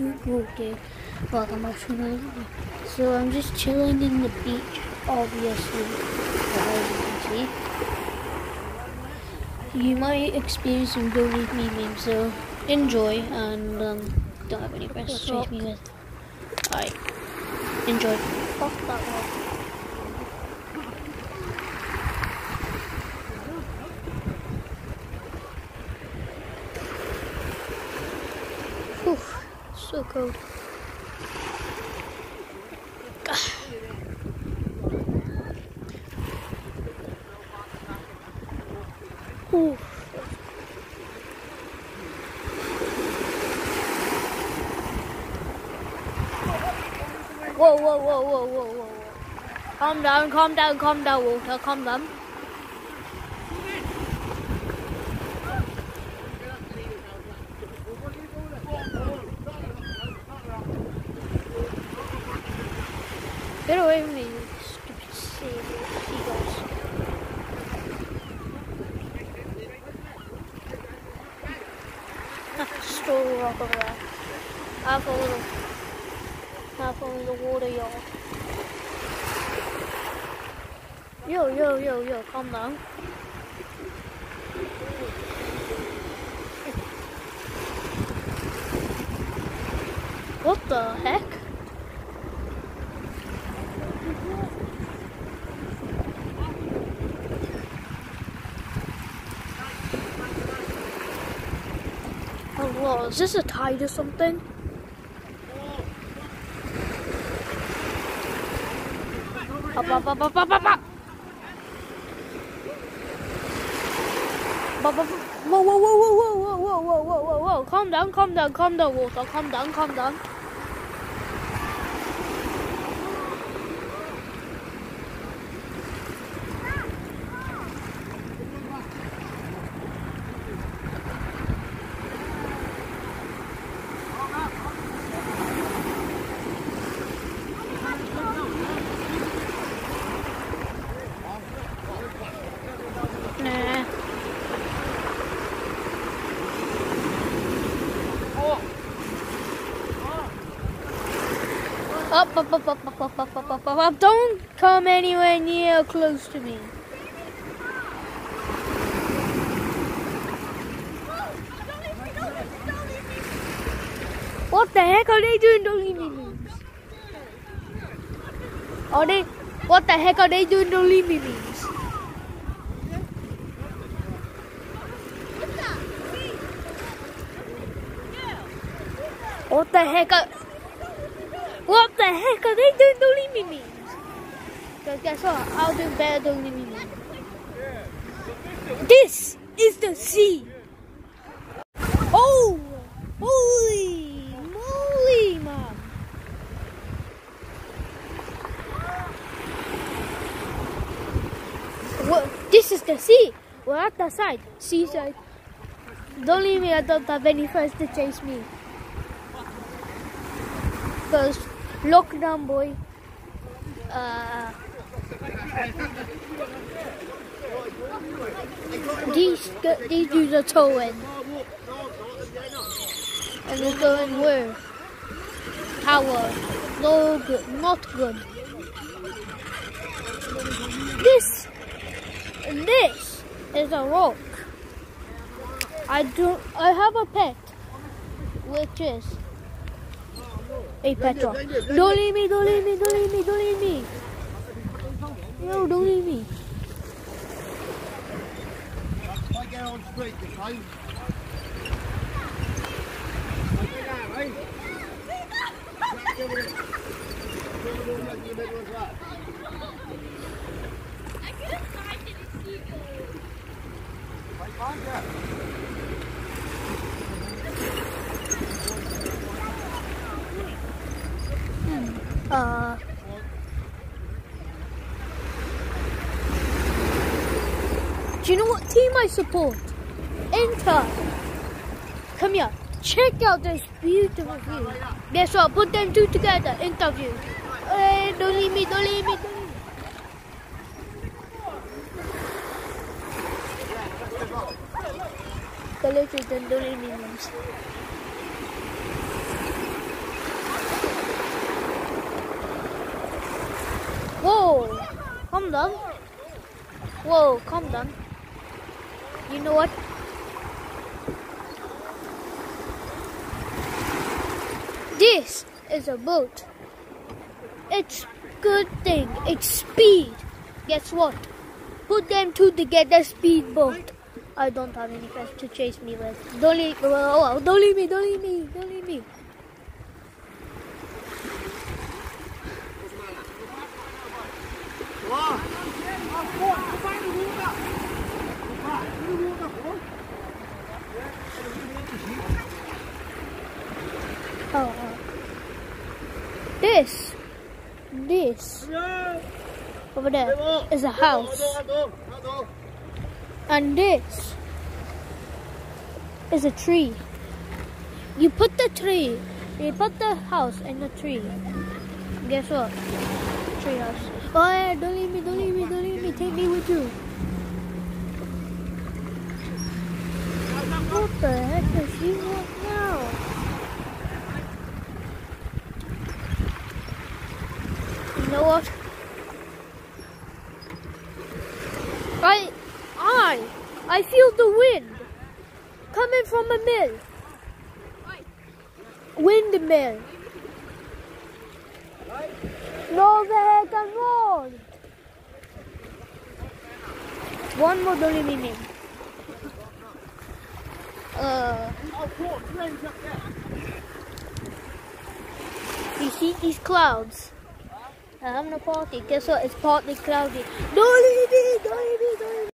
back to another video. So I'm just chilling in the beach, obviously, as you can see. You might experience some don't leave me memes, so enjoy and um, don't have any friends to me with. Alright, enjoy. Cold. Ooh. Whoa, whoa, whoa, whoa, whoa, whoa, whoa. Calm down, calm down, calm down, water, calm down. Get away from me, you stupid sea- seagulls. Throw a rock over there. Have a little, have a little water yard. Yo, yo, yo, yo, calm down. What the heck? Hello, is this a tide or something? Up, up, up, up, up, up, up. Whoa, whoa, whoa, whoa, whoa, whoa, whoa, whoa, whoa, whoa, whoa. Calm down, calm down, calm down, water. Calm down, calm down. Up, up, up, up, up, up, up, up, up, up. Don't come anywhere near close to me. What the heck are they doing? Don't leave me memes. Are they? What the heck are they doing? Don't leave me. What the heck are... What the heck are they doing? Don't leave me memes. Because guess what? I'll do better. Leave me. This is the sea. Oh! Holy moly, man. What? This is the sea. We're at the side. Seaside. Don't leave me. I don't have any friends to chase me. Because lockdown boy. Uh, these these dudes are towing, and they're going where? Tower. No good. Not good. This this is a rock. I do. I have a pet, which is a petrol. Don't leave me, don't leave me, don't leave me, don't leave me. No, don't leave me. I get on street this time. Uh. Do you know what team I support? Inter. Come here. Check out this beautiful view. Guess what? Put them two together. Interview. Hey, don't leave me, don't leave me, don't leave me. The little don't leave me memes. Whoa, calm down. Whoa, calm down. You know what? This is a boat. It's good thing. It's speed. Guess what? Put them two together, speedboat. I don't have any friends to chase me with. Don't leave. Oh, don't leave me. Don't leave me. Don't leave me. Oh, oh. This, this over there is a house, and this is a tree. You put the tree, you put the house in the tree. Guess what? Tree house. Oh yeah, don't leave me, don't leave me, don't leave me. Take me with you. What the heck does he want now? You know what? I, I, I feel the wind coming from a mill. Windmill. No, the heck I'm wrong. One more, don't leave me name. Uh, you see these clouds? I'm having a party. Guess what? It's partly cloudy. Don't leave me! Don't